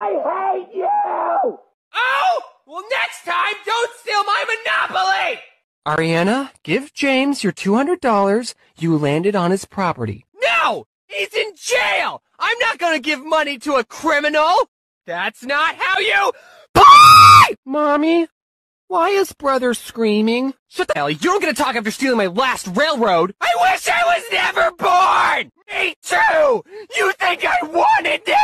I hate you! Oh! Well, next time, don't steal my Monopoly! Ariana, give James your $200. You landed on his property. No! He's in jail! I'm not gonna give money to a criminal! That's not how you... Bye! Mommy, why is brother screaming? Shut the hell, you don't get to talk after stealing my last railroad! I wish I was never born! Me too! You think I wanted this?